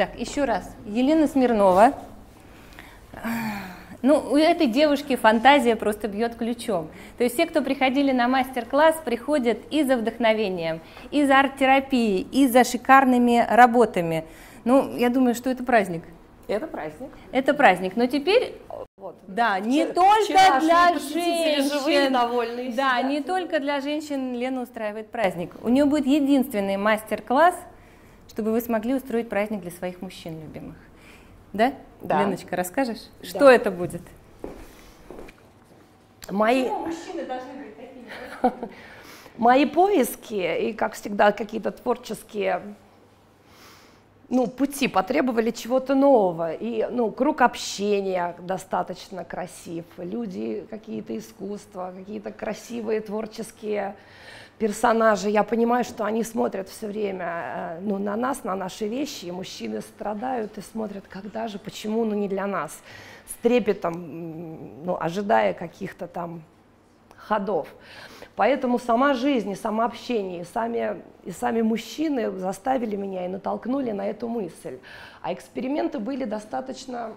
Так, еще раз. Елена Смирнова. Ну, у этой девушки фантазия просто бьет ключом. То есть все, кто приходили на мастер-класс, приходят и за вдохновением, и за арт-терапией, и за шикарными работами. Ну, я думаю, что это праздник. Это праздник. Это праздник. Но теперь вот. Да, не Вчера, только для женщин. Живые, довольные. Да, всегда. не только для женщин Лена устраивает праздник. У нее будет единственный мастер-класс, чтобы вы смогли устроить праздник для своих мужчин любимых. Да? Да. Леночка, расскажешь? Да. Что это будет? Мои... мужчины должны быть такими? Мои поиски и, как всегда, какие-то творческие ну, пути потребовали чего-то нового. И ну, круг общения достаточно красив. Люди, какие-то искусства, какие-то красивые творческие персонажи. Я понимаю, что они смотрят все время э, ну, на нас, на наши вещи. И мужчины страдают и смотрят, когда же, почему, ну не для нас. С трепетом, ну, ожидая каких-то там ходов. Поэтому сама жизнь и само общение, и сами, и сами мужчины заставили меня и натолкнули на эту мысль. А эксперименты были достаточно,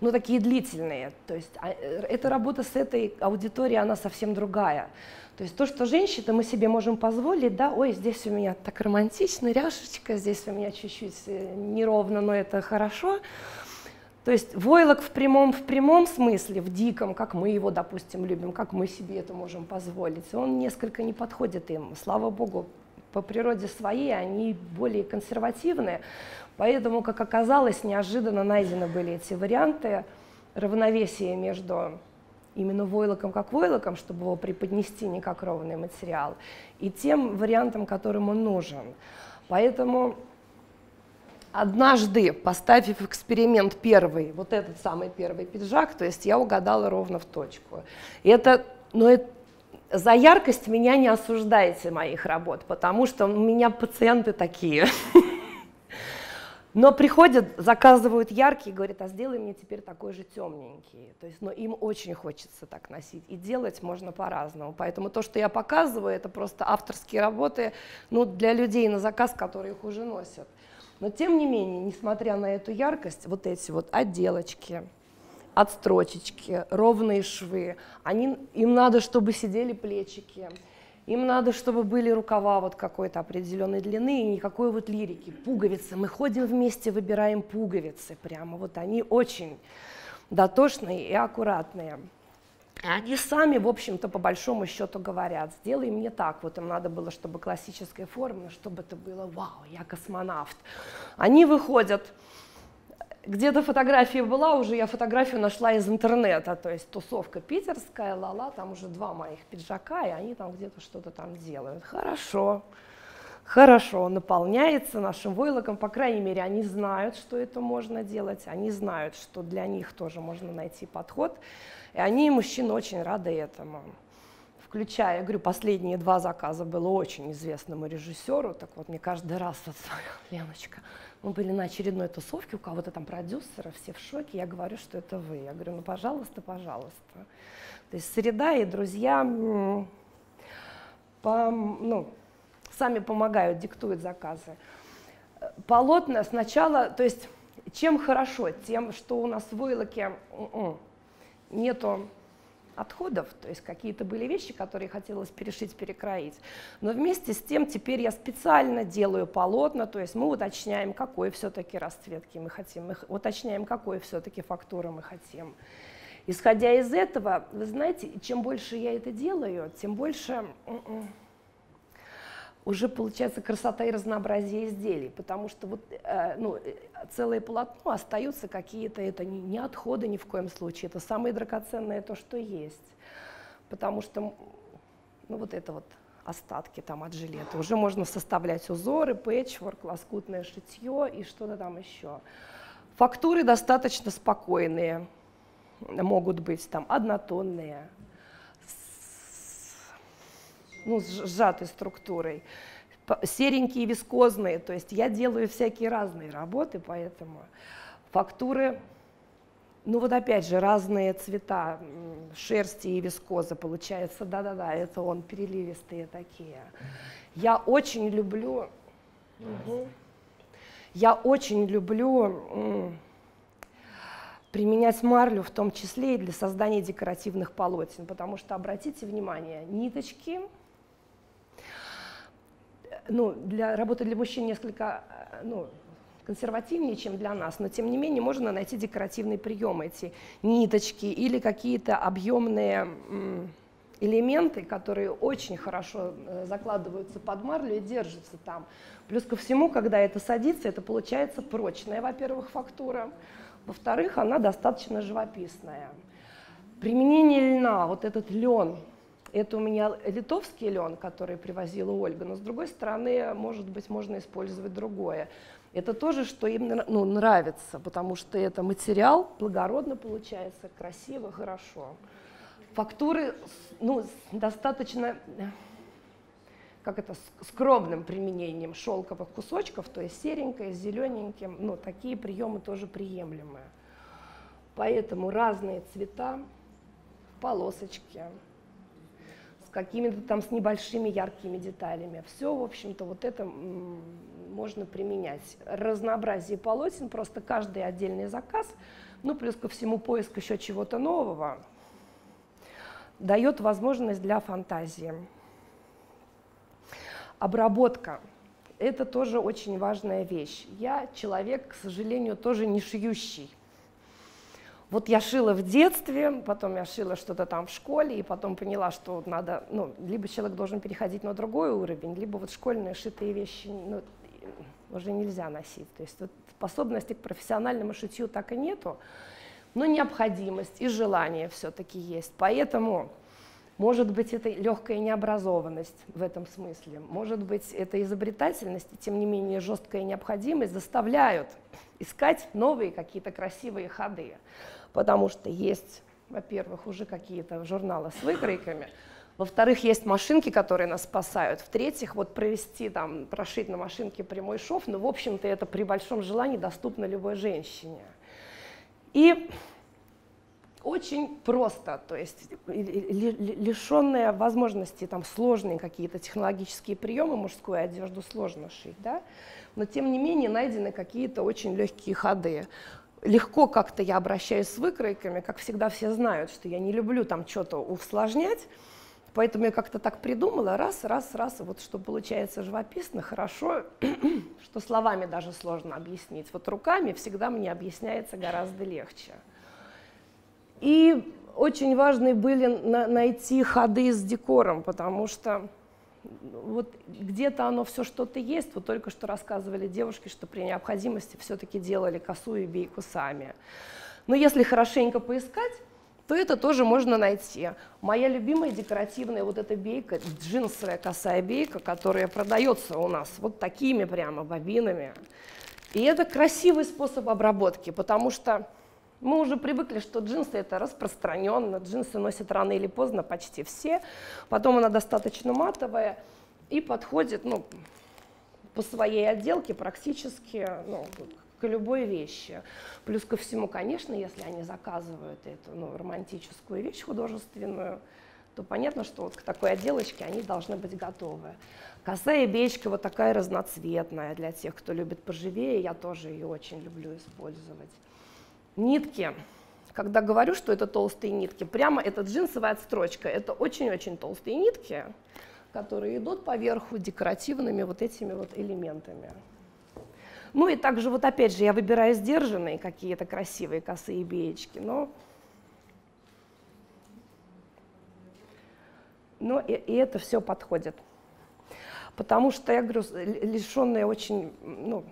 ну, такие длительные. То есть а, э, эта работа с этой аудиторией, она совсем другая. То есть то, что женщины мы себе можем позволить, да, ой, здесь у меня так романтично, ряшечка, здесь у меня чуть-чуть э, неровно, но это хорошо. То есть войлок в прямом, в прямом смысле, в диком, как мы его, допустим, любим, как мы себе это можем позволить, он несколько не подходит им. Слава богу, по природе своей они более консервативные, поэтому, как оказалось, неожиданно найдены были эти варианты равновесия между именно войлоком как войлоком, чтобы его преподнести не как ровный материал, и тем вариантом, которым он нужен. Поэтому Однажды, поставив эксперимент первый, вот этот самый первый пиджак, то есть я угадала ровно в точку. И это, но это, за яркость меня не осуждайте моих работ, потому что у меня пациенты такие. Но приходят, заказывают яркие, говорят, а сделай мне теперь такой же темненький. То есть, но им очень хочется так носить. И делать можно по-разному. Поэтому то, что я показываю, это просто авторские работы ну, для людей на заказ, которые их уже носят. Но тем не менее, несмотря на эту яркость, вот эти вот отделочки, отстрочечки, ровные швы, они, им надо, чтобы сидели плечики, им надо, чтобы были рукава вот какой-то определенной длины и никакой вот лирики. Пуговицы. Мы ходим вместе, выбираем пуговицы прямо. Вот они очень дотошные и аккуратные. Они сами, в общем-то, по большому счету говорят, сделай мне так. Вот им надо было, чтобы классическая форма, чтобы это было, вау, я космонавт. Они выходят, где-то фотография была уже, я фотографию нашла из интернета, то есть тусовка питерская, лала, там уже два моих пиджака, и они там где-то что-то там делают. Хорошо, наполняется нашим войлоком, по крайней мере, они знают, что это можно делать, они знают, что для них тоже можно найти подход. И они, мужчины, очень рады этому. Включая, я говорю, последние два заказа было очень известному режиссеру. Так вот, мне каждый раз вот, Леночка, мы были на очередной тусовке, у кого-то там продюсера, все в шоке. Я говорю, что это вы. Я говорю, ну, пожалуйста, пожалуйста. То есть среда и друзья по, ну, сами помогают, диктуют заказы. Полотна сначала, то есть чем хорошо? Тем, что у нас в войлоке м-м, нету отходов, то есть какие-то были вещи, которые хотелось перешить, перекроить. Но вместе с тем теперь я специально делаю полотна, то есть мы уточняем, какой все-таки расцветки мы хотим, мы уточняем, какой все-таки фактуры мы хотим. Исходя из этого, вы знаете, чем больше я это делаю, тем больше м-м, уже получается красота и разнообразие изделий, потому что вот э, ну, э, целое полотно остаются какие-то, это не, не отходы ни в коем случае, это самое драгоценное то, что есть, потому что ну вот это вот остатки там от жилета, уже можно составлять узоры, пэтчворк, лоскутное шитье и что-то там еще. Фактуры достаточно спокойные, могут быть там однотонные, ну, сжатой структурой. Серенькие, вискозные, то есть я делаю всякие разные работы, поэтому фактуры, ну вот опять же, разные цвета шерсти и вискоза получается, да-да-да, это он, переливистые такие. Я очень люблю... Угу. Я очень люблю применять марлю в том числе и для создания декоративных полотен, потому что, обратите внимание, ниточки, ну, для работы для мужчин несколько ну, консервативнее, чем для нас, но тем не менее можно найти декоративные приемы, эти ниточки или какие-то объемные элементы, которые очень хорошо э, закладываются под марлю и держатся там. Плюс ко всему, когда это садится, это получается прочная, во-первых, фактура, во-вторых, она достаточно живописная. Применение льна, вот этот лен, это у меня литовский лен, который привозила Ольга, но с другой стороны, может быть, можно использовать другое. Это тоже, что им ну, нравится, потому что это материал благородно получается, красиво, хорошо. Фактуры ну, достаточно как это, скромным применением шелковых кусочков, то есть серенькое, зелененьким, ну, такие приемы тоже приемлемые. Поэтому разные цвета, полосочки, с какими-то там с небольшими яркими деталями. Все, в общем-то, вот это можно применять. Разнообразие полотен, просто каждый отдельный заказ, ну, плюс ко всему поиск еще чего-то нового, дает возможность для фантазии. Обработка – это тоже очень важная вещь. Я человек, к сожалению, тоже не шьющий. Вот я шила в детстве, потом я шила что-то там в школе, и потом поняла, что надо, ну, либо человек должен переходить на другой уровень, либо вот школьные шитые вещи ну, уже нельзя носить. То есть вот способности к профессиональному шитью так и нету, но необходимость и желание все-таки есть. Поэтому может быть, это легкая необразованность в этом смысле, может быть, это изобретательность, и тем не менее жесткая необходимость заставляют искать новые какие-то красивые ходы, потому что есть, во-первых, уже какие-то журналы с выкройками, во-вторых, есть машинки, которые нас спасают. В-третьих, вот провести там, прошить на машинке прямой шов, ну, в общем-то, это при большом желании доступно любой женщине. И очень просто, то есть лишенная возможности там сложные какие-то технологические приемы, мужскую одежду сложно шить, да? но тем не менее найдены какие-то очень легкие ходы. Легко как-то я обращаюсь с выкройками, как всегда все знают, что я не люблю там что-то усложнять, поэтому я как-то так придумала, раз, раз, раз, вот что получается живописно, хорошо, что словами даже сложно объяснить. Вот руками всегда мне объясняется гораздо легче. И очень важны были на, найти ходы с декором, потому что вот где-то оно все что-то есть. Вот только что рассказывали девушки, что при необходимости все-таки делали косу и бейку сами. Но если хорошенько поискать, то это тоже можно найти. Моя любимая декоративная вот эта бейка, джинсовая косая бейка, которая продается у нас вот такими прямо бобинами. И это красивый способ обработки, потому что мы уже привыкли, что джинсы это распространенно, джинсы носят рано или поздно почти все, потом она достаточно матовая и подходит ну, по своей отделке практически ну, к любой вещи. Плюс ко всему, конечно, если они заказывают эту ну, романтическую вещь художественную, то понятно, что вот к такой отделочке они должны быть готовы. Косая бечка вот такая разноцветная для тех, кто любит поживее, я тоже ее очень люблю использовать. Нитки. Когда говорю, что это толстые нитки, прямо это джинсовая отстрочка. Это очень-очень толстые нитки, которые идут поверху декоративными вот этими вот элементами. Ну и также вот опять же я выбираю сдержанные какие-то красивые косые беечки, но, но и, и это все подходит. Потому что, я говорю, лишенная очень, ну,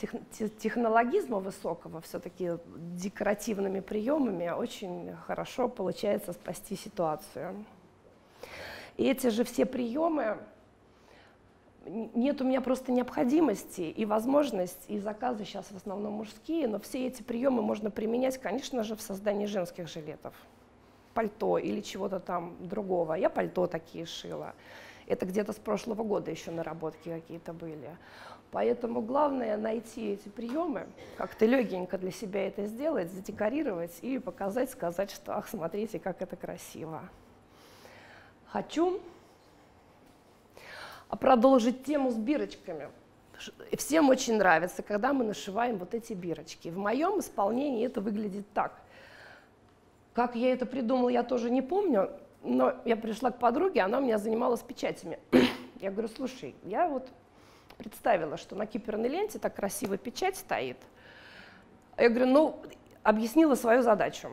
тех, технологизма высокого, все-таки декоративными приемами очень хорошо получается спасти ситуацию. И эти же все приемы, нет у меня просто необходимости и возможность, и заказы сейчас в основном мужские, но все эти приемы можно применять, конечно же, в создании женских жилетов, пальто или чего-то там другого. Я пальто такие шила. Это где-то с прошлого года еще наработки какие-то были. Поэтому главное найти эти приемы, как-то легенько для себя это сделать, задекорировать и показать, сказать, что ах, смотрите, как это красиво. Хочу продолжить тему с бирочками. всем очень нравится, когда мы нашиваем вот эти бирочки. В моем исполнении это выглядит так. Как я это придумала, я тоже не помню, но я пришла к подруге, она у меня занималась печатями. я говорю, слушай, я вот представила, что на киперной ленте так красиво печать стоит. Я говорю, ну, объяснила свою задачу.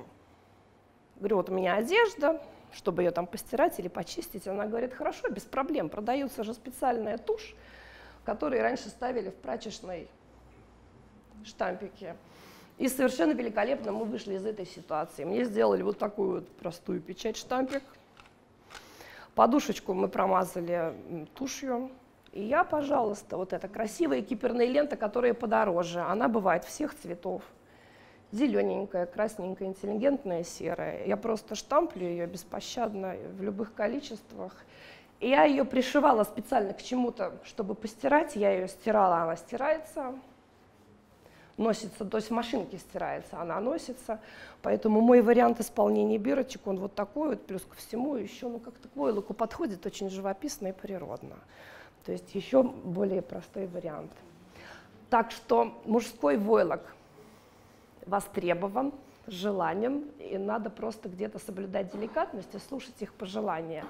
Говорю, вот у меня одежда, чтобы ее там постирать или почистить. Она говорит, хорошо, без проблем, продается же специальная тушь, которую раньше ставили в прачечной штампике. И совершенно великолепно мы вышли из этой ситуации. Мне сделали вот такую вот простую печать штампик. Подушечку мы промазали тушью. И я, пожалуйста, вот эта красивая киперная лента, которая подороже, она бывает всех цветов зелененькая, красненькая, интеллигентная, серая. Я просто штамплю ее беспощадно в любых количествах. И я ее пришивала специально к чему-то, чтобы постирать. Я ее стирала, она стирается, носится, то есть в машинке стирается, она носится. Поэтому мой вариант исполнения бирочек, он вот такой вот, плюс ко всему еще, ну как-то к войлоку подходит очень живописно и природно. То есть еще более простой вариант. Так что мужской войлок – востребован, желанен, и надо просто где-то соблюдать деликатность и слушать их пожелания.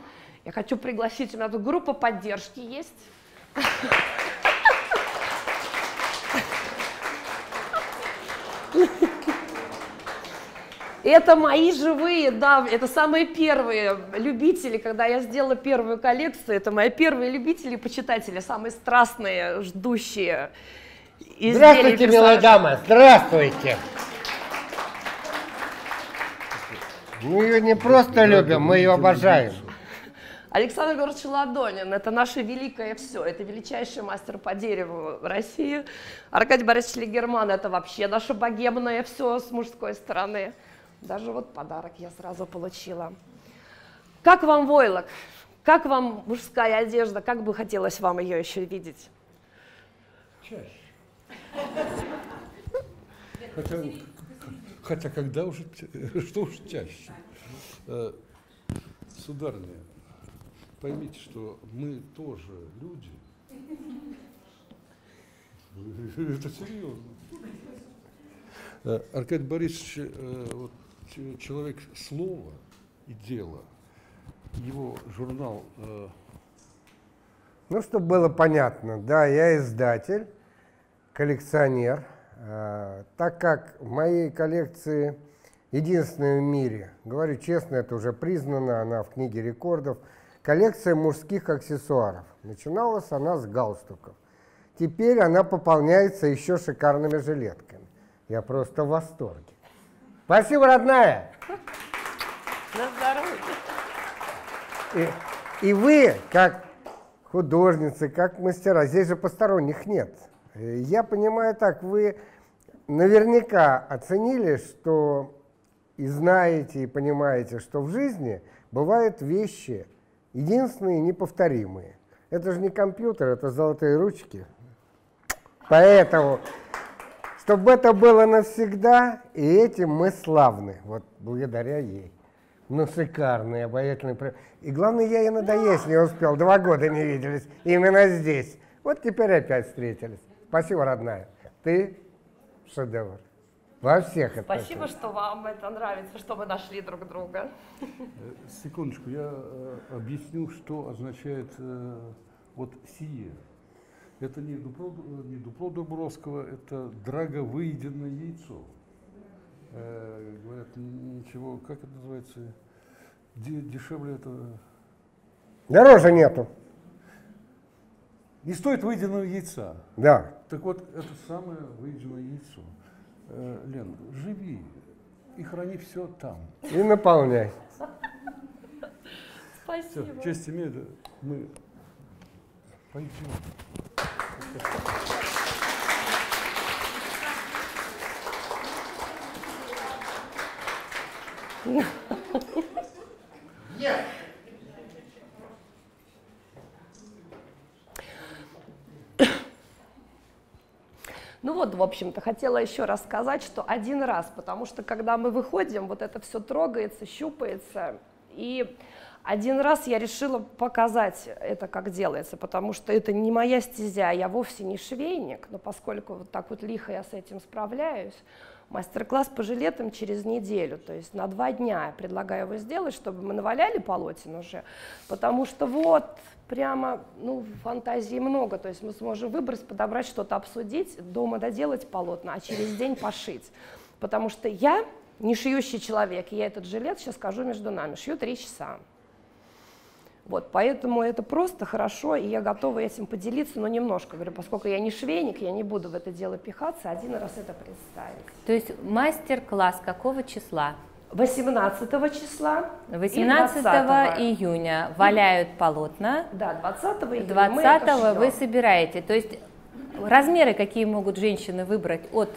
Я хочу пригласить, у меня тут группа поддержки есть. Это мои живые, да, это самые первые любители, когда я сделала первую коллекцию, это мои первые любители, почитатели, самые страстные, ждущие. Здравствуйте, милая дама, здравствуйте. Мы ее не просто любим, мы ее обожаем. Александр Георгиевич Ладонин – это наше великое все, это величайший мастер по дереву России. Аркадий Борисович Легерман – это вообще наше богемное все с мужской стороны. Даже вот подарок я сразу получила. Как вам войлок? Как вам мужская одежда? Как бы хотелось вам ее еще видеть? Чаще. Хотя Хотя когда уже, что уж чаще. Э, сударыня, поймите, что мы тоже люди. Это серьезно. Э, Аркадий Борисович, э, вот, человек слова и дела. Его журнал... Ну, чтобы было понятно, да, я издатель, коллекционер – Э, так как в моей коллекции единственная в мире, говорю честно, это уже признано, она в книге рекордов, коллекция мужских аксессуаров. Начиналась она с галстуков. Теперь она пополняется еще шикарными жилетками. Я просто в восторге. Спасибо, родная! На здоровье! И, и вы, как художницы, как мастера, здесь же посторонних нет. Я понимаю так, вы наверняка оценили, что и знаете, и понимаете, что в жизни бывают вещи единственные неповторимые. Это же не компьютер, это золотые ручки. Поэтому, чтобы это было навсегда, и этим мы славны, вот благодаря ей. Ну, шикарный, обаятельный. И главное, я ей надоесть не успел, два года не виделись, именно здесь. Вот теперь опять встретились. Спасибо, родная. Ты шедевр. Во всех Спасибо, что вам это нравится, что мы нашли друг друга. Э, секундочку, я э, объясню, что означает э, вот сие. Это не дупло, не дупло Дубровского, это драговыеденное яйцо. Э, говорят, ничего, как это называется, дешевле это... Дороже нету. Не стоит выеденного яйца. Да. Так вот, это самое выеденное яйцо. Э, Лен, живи и храни все там. И наполняй. Спасибо. Все, честь имею, мы пойдем. Ну вот, в общем-то, хотела еще раз сказать, что один раз, потому что когда мы выходим, вот это все трогается, щупается, и Один раз я решила показать это, как делается, потому что это не моя стезя, я вовсе не швейник, но поскольку вот так вот лихо я с этим справляюсь, мастер-класс по жилетам через неделю, то есть на два дня я предлагаю его сделать, чтобы мы наваляли полотен уже, потому что вот прямо, ну, фантазии много, то есть мы сможем выбрать, подобрать что-то, обсудить, дома доделать полотна, а через день пошить, потому что я не шьющий человек, я этот жилет, сейчас скажу между нами, шью три часа. Вот, поэтому это просто хорошо, и я готова этим поделиться, но немножко, говорю, поскольку я не швейник, я не буду в это дело пихаться, один раз это представить. То есть мастер-класс какого числа? 18 числа 18 июня валяют полотна. Да, 20 июня 20 вы собираете. То есть размеры какие могут женщины выбрать от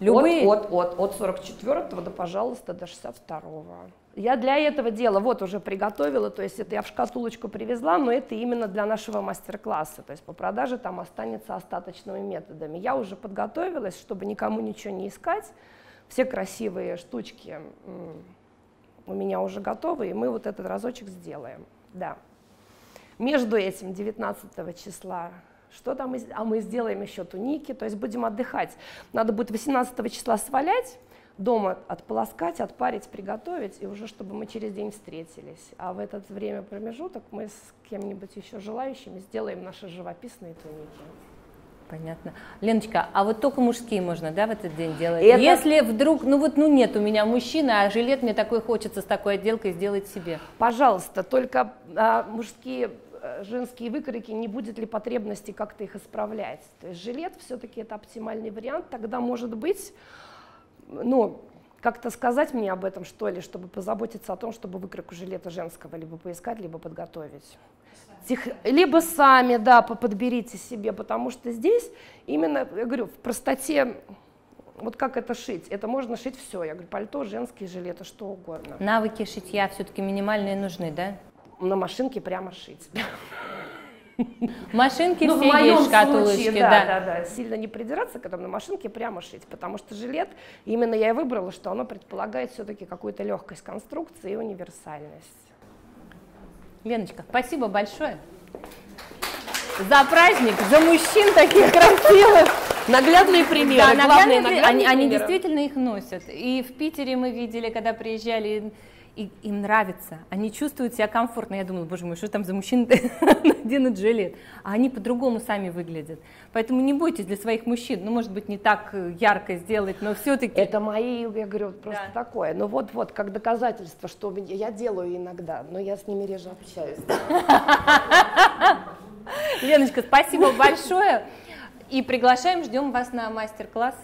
любые? От, от, от, от 44 да, пожалуйста, до 62 -го. Я для этого дела вот уже приготовила, то есть это я в шкатулочку привезла, но это именно для нашего мастер-класса, то есть по продаже там останется остаточными методами. Я уже подготовилась, чтобы никому ничего не искать, все красивые штучки у меня уже готовы, и мы вот этот разочек сделаем, да. Между этим 19 числа что там, а мы сделаем еще туники, то есть будем отдыхать. Надо будет 18 числа свалять, дома отполоскать, отпарить, приготовить, и уже чтобы мы через день встретились. А в этот время промежуток мы с кем-нибудь еще желающими сделаем наши живописные туники. Понятно. Леночка, а вот только мужские можно, да, в этот день делать? Это... Если вдруг, ну вот, ну нет у меня мужчины, а жилет мне такой хочется с такой отделкой сделать себе. Пожалуйста, только а, мужские женские выкройки, не будет ли потребности как-то их исправлять. То есть жилет все-таки это оптимальный вариант, тогда может быть ну, как-то сказать мне об этом, что ли, чтобы позаботиться о том, чтобы выкройку жилета женского либо поискать, либо подготовить. Тих, либо сами, да, подберите себе, потому что здесь именно, я говорю, в простоте, вот как это шить, это можно шить все, я говорю, пальто, женские жилеты, что угодно. Навыки шитья все-таки минимальные нужны, да? На машинке прямо шить. Машинки ну, все в моем есть, случае, да, да. Да, да, сильно не придираться к этому, на машинке прямо шить, потому что жилет, именно я и выбрала, что оно предполагает все-таки какую-то легкость конструкции и универсальность. Леночка, спасибо большое за праздник, за мужчин таких красивых. Наглядные примеры. Да, наглядные, наглядные они, примеры. они действительно их носят. И в Питере мы видели, когда приезжали и им нравится, они чувствуют себя комфортно. Я думала, боже мой, что там за мужчины наденут жилет? А они по-другому сами выглядят. Поэтому не бойтесь для своих мужчин, ну, может быть, не так э, ярко сделать, но все-таки... Это мои, я говорю, просто да. такое. Ну, вот-вот, как доказательство, что я делаю иногда, но я с ними реже общаюсь. Леночка, спасибо большое. И приглашаем, ждем вас на мастер-класс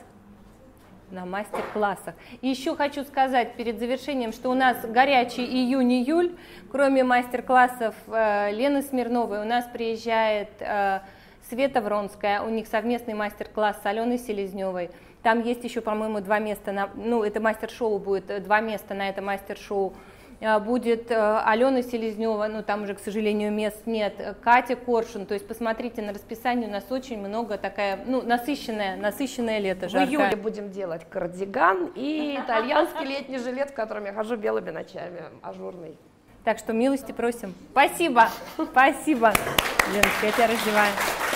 на мастер-классах. И еще хочу сказать перед завершением, что у нас горячий июнь-июль, кроме мастер-классов э, Лены Смирновой, у нас приезжает э, Света Вронская, у них совместный мастер-класс с Аленой Селезневой. Там есть еще, по-моему, два места, на, ну, это мастер-шоу будет, э, два места на это мастер-шоу будет э, Алена Селезнева, ну там уже, к сожалению, мест нет, Катя Коршун, то есть посмотрите на расписание, у нас очень много такая, ну, насыщенное, насыщенное лето, жаркое. В июле будем делать кардиган и итальянский летний жилет, в котором я хожу белыми ночами, ажурный. Так что милости просим. Спасибо, спасибо. Леночка, я тебя раздеваю.